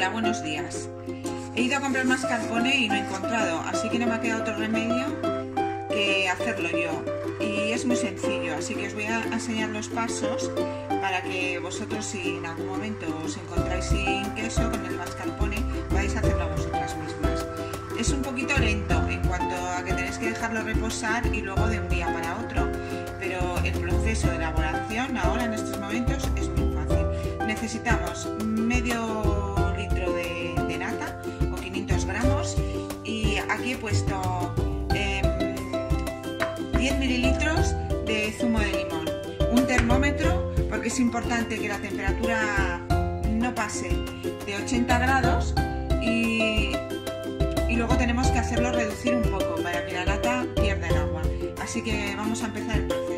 Hola, buenos días. He ido a comprar mascarpone y no he encontrado, así que no me ha quedado otro remedio que hacerlo yo. Y es muy sencillo, así que os voy a enseñar los pasos para que vosotros si en algún momento os encontráis sin queso con el mascarpone, podáis hacerlo vosotras mismas. Es un poquito lento en cuanto a que tenéis que dejarlo reposar y luego de un día para otro, pero el proceso de elaboración ahora en estos momentos es muy fácil. Necesitamos medio aquí he puesto 10 em, mililitros de zumo de limón, un termómetro, porque es importante que la temperatura no pase de 80 grados y, y luego tenemos que hacerlo reducir un poco para que la lata pierda el agua. Así que vamos a empezar el proceso.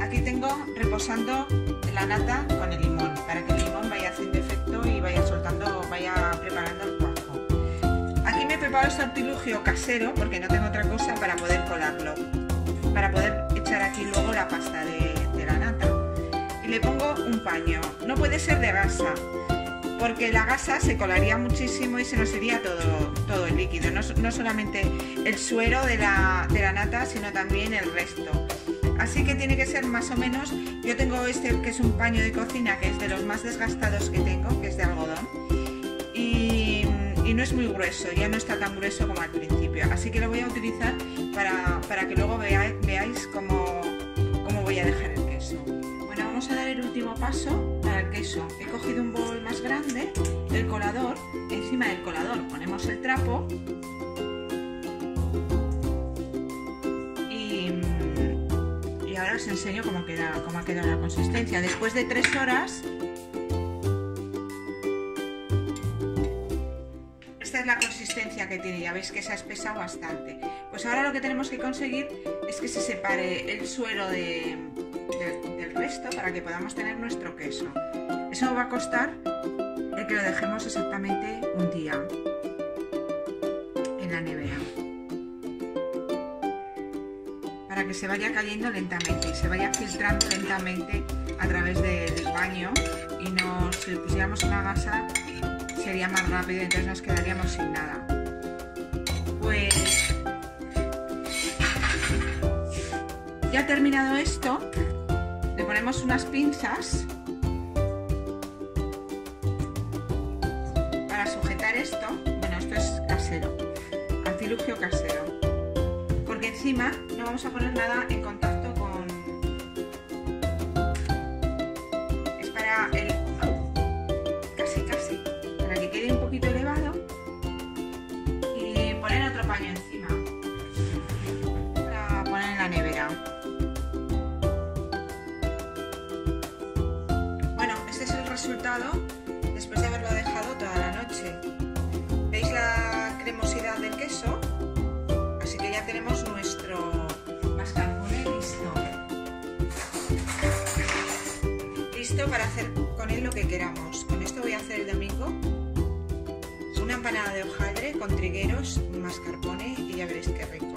Aquí tengo reposando la nata con el limón, para que el limón vaya haciendo efecto y vaya soltando, vaya preparando el preparado este artilugio casero, porque no tengo otra cosa, para poder colarlo. Para poder echar aquí luego la pasta de, la nata. Y le pongo un paño. No puede ser de gasa, porque la gasa se colaría muchísimo y se nos iría todo, todo el líquido. No, solamente el suero de la, de la nata, sino también el resto. Así que tiene que ser más o menos, yo tengo este que es un paño de cocina, que es de los más desgastados que tengo, que es de algodón y no es muy grueso, ya no está tan grueso como al principio. Así que lo voy a utilizar para, que luego veáis, veáis cómo, cómo voy a dejar el queso. Bueno, vamos a dar el último paso para el queso. He cogido un bol más grande, el colador, encima del colador ponemos el trapo os enseño cómo, queda, cómo ha quedado la consistencia. Después de tres horas la consistencia que tiene, ya veis que se ha espesado bastante. Pues ahora lo que tenemos que conseguir es que se separe el suero del resto para que podamos tener nuestro queso. Eso va a costar el que lo dejemos exactamente un día en la nevera. Para que se vaya cayendo lentamente y se vaya filtrando lentamente a través del baño y no, si pusiéramos una gasa sería más rápido, entonces nos quedaríamos sin nada. Pues ya terminado esto, le ponemos unas pinzas para sujetar esto. Bueno, esto es casero, artilugio casero, encima no vamos a poner nada en contacto con... Es para el resultado después de haberlo dejado toda la noche. ¿Veis la cremosidad del queso? Así que ya tenemos nuestro Para hacer con él lo que queramos. Con esto voy a hacer el domingo una empanada de hojaldre con trigueros, mascarpone y ya veréis qué rico.